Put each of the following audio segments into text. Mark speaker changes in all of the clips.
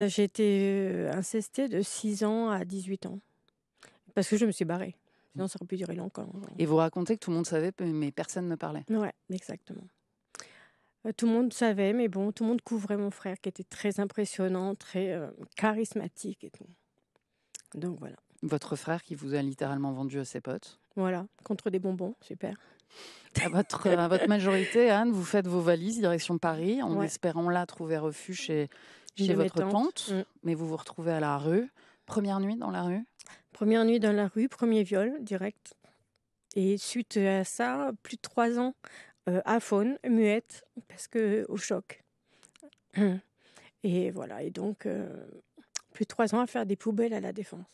Speaker 1: J'ai été, incestée de 6 ans à 18 ans. Parce que je me suis barrée. Sinon ça aurait pu durer longtemps.
Speaker 2: Et vous racontez que tout le monde savait mais personne ne parlait?
Speaker 1: Ouais, exactement. Tout le monde savait, mais bon, tout le monde couvrait mon frère qui était très impressionnant, très, charismatique et tout. Donc voilà.
Speaker 2: Votre frère qui vous a littéralement vendu à ses potes?
Speaker 1: Voilà, contre des bonbons, super.
Speaker 2: À votre, à votre majorité, Anne, vous faites vos valises direction Paris en
Speaker 1: Ouais.
Speaker 2: espérant là trouver refuge chez chez votre tante,
Speaker 1: Mmh.
Speaker 2: mais vous vous retrouvez à la rue. 1re nuit dans la rue?
Speaker 1: 1re nuit dans la rue, 1er viol direct et suite à ça, plus de 3 ans, heu, aphone, muette parce que au choc. Et voilà et donc heu, plus de 3 ans à faire des poubelles à La Défense.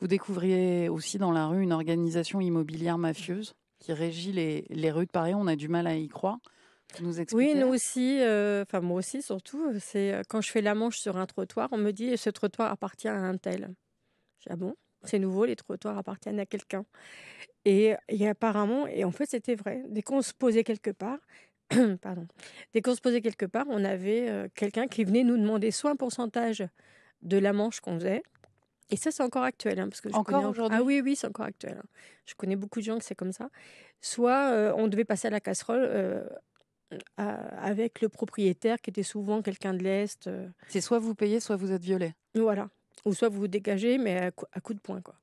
Speaker 2: Vous découvriez aussi dans la rue une organisation immobilière mafieuse qui régit les les rues de Paris. On a du mal à y croire.
Speaker 1: Oui, nous aussi, heu, enfin moi aussi surtout, heu, c'est, heu, quand je fais la manche sur un trottoir, on me dit: «Ce trottoir appartient à un tel». Dis: «Ah bon? C'est nouveau, les trottoirs appartiennent à quelqu'un» et et apparemment et en fait, c'était vrai. Dès qu'on se posait quelque part, pardon, dès qu'on se posait quelque part, on avait, quelqu'un qui venait nous demander soit un pourcentage de la manche qu'on faisait et ça, c'est encore actuel, hein, parce que je
Speaker 2: Encore aujourd'hui?
Speaker 1: ah oui, oui, c'est encore actuel, hein. Je connais beaucoup de gens que c'est comme ça. Soit, on devait passer à la casserole, avec le propriétaire qui était souvent quelqu'un de l'est, heu
Speaker 2: C'est soit vous payez, soit vous êtes violée?
Speaker 1: Voilà. Ou soit vous vous dégagez, mais à coup à de poing, quoi.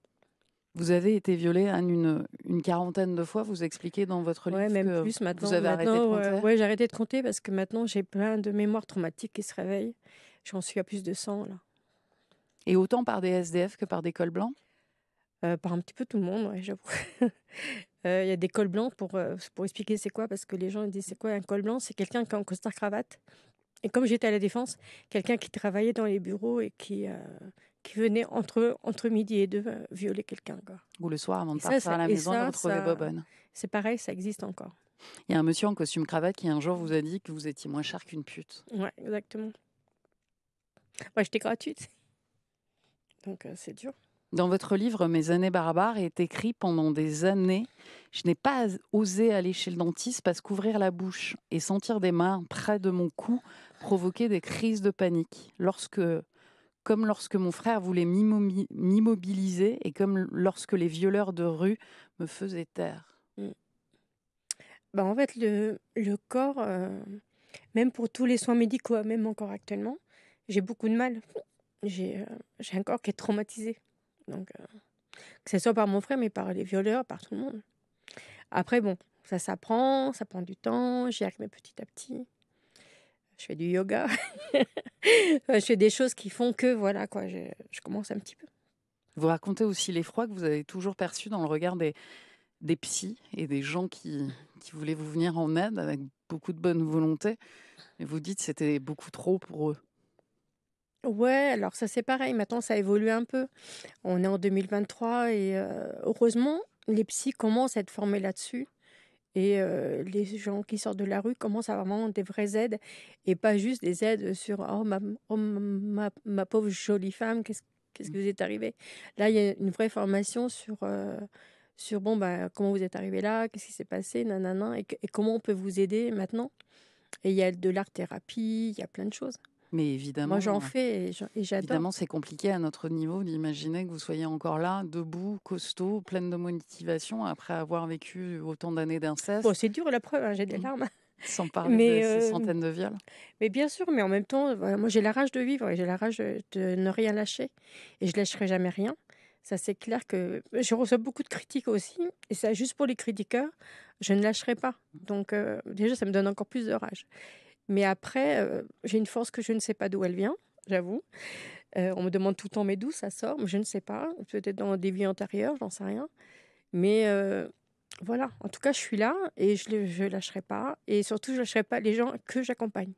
Speaker 2: Vous avez été violée, Anne, une une quarantaine de fois. Vous expliquez dans votre livre
Speaker 1: Ouais, même
Speaker 2: que
Speaker 1: plus maintenant.
Speaker 2: vous avez arrêté de compter?
Speaker 1: ouais, j'ai arrêté de compter parce que maintenant j'ai plein de mémoires traumatiques qui se réveillent. J'en suis à plus de 100 là.
Speaker 2: Et autant par des SDF que par des cols blancs?
Speaker 1: Heu, par un petit peu tout le monde, ouais, j'avoue. Heu, il y a des cols blancs pour, heu, pour expliquer c'est quoi, parce que les gens ils disent: «C'est quoi un col blanc?» c'est quelqu'un qui est en costard cravate et comme j'étais à La Défense, quelqu'un qui travaillait dans les bureaux et qui, qui venait entre entre midi et 2 heu, violer quelqu'un, quoi.
Speaker 2: Ou le soir avant
Speaker 1: Et
Speaker 2: de
Speaker 1: ça,
Speaker 2: partir à la maison, de
Speaker 1: ça,
Speaker 2: retrouver
Speaker 1: ça
Speaker 2: Bobonne.
Speaker 1: c'est pareil, ça existe encore.
Speaker 2: Il y a un monsieur en costume cravate qui un jour vous a dit que vous étiez moins chère qu'une pute.
Speaker 1: Ouais, exactement. Bah, j'étais gratuite. Donc c'est dur.
Speaker 2: Dans votre livre Mes années barbares est écrit: «Pendant des années, je n'ai pas osé aller chez le dentiste parce qu'ouvrir la bouche et sentir des mains près de mon cou provoquait des crises de panique. Lorsque comme lorsque mon frère voulait m'immobi m'immobiliser et comme lorsque les violeurs de rue me faisaient taire».
Speaker 1: Mmh. Bah, en fait, le corps, heu, même pour tous les soins médicaux, même encore actuellement, j'ai beaucoup de mal. J'ai, j'ai un corps qui est traumatisé. Donc heu, que ce soit par mon frère, mais par les violeurs, par tout le monde. Après bon, ça s'apprend, ça prend du temps, j'y arrive petit à petit. Je fais du yoga. Je fais des choses qui font que voilà quoi, je je commence un petit peu.
Speaker 2: Vous racontez aussi l'effroi que vous avez toujours perçu dans le regard des des psys et des gens qui qui voulaient vous venir en aide avec beaucoup de bonne volonté. Et vous dites: «C'était beaucoup trop pour eux».
Speaker 1: Ouais, alors ça, c'est pareil, maintenant ça a évolué un peu. On est en 2023 et heu, heureusement, les psys commencent à être formés là-dessus et heu, les gens qui sortent de la rue commencent à avoir vraiment des vraies aides et pas juste des aides sur: «Oh ma oh pauvre jolie femme, qu'est-ce qu'est-ce qui vous est arrivé?» là, il y a une vraie formation sur, heu, sur bon, bah, comment vous êtes arrivé là? Qu'est-ce qui s'est passé? Na na na et que et comment on peut vous aider maintenant? Et il y a de l'art-thérapie, il y a plein de choses.
Speaker 2: Mais
Speaker 1: Moi,
Speaker 2: évidemment,
Speaker 1: j'en
Speaker 2: heu,
Speaker 1: fais et j'en j'adore.
Speaker 2: évidemment, c'est compliqué à notre niveau d'imaginer que vous soyez encore là, debout, costaud, pleine de motivation après avoir vécu autant d'années
Speaker 1: Bon,
Speaker 2: d'inceste.
Speaker 1: c'est dur la preuve, hein, j'ai des larmes.
Speaker 2: Sans parler
Speaker 1: Mais
Speaker 2: de ces
Speaker 1: heu,
Speaker 2: centaines de viols.
Speaker 1: mais bien sûr, mais en même temps, moi j'ai la rage de vivre et j'ai la rage, de ne rien lâcher et je lâcherai jamais rien. Ça, c'est clair que je reçois beaucoup de critiques aussi et ça, juste pour les critiqueurs, je ne lâcherai pas. Donc heu, déjà, ça me donne encore plus de rage. Mais après, heu, j'ai une force que je ne sais pas d'où elle vient, j'avoue. Heu, on me demande tout le temps: «Mais d'où ça sort?» je ne sais pas. Peut-être dans des vies antérieures, j'en sais rien. Mais heu, voilà, en tout cas, je suis là et je je lâcherai pas et surtout, je lâcherai pas les gens que j'accompagne.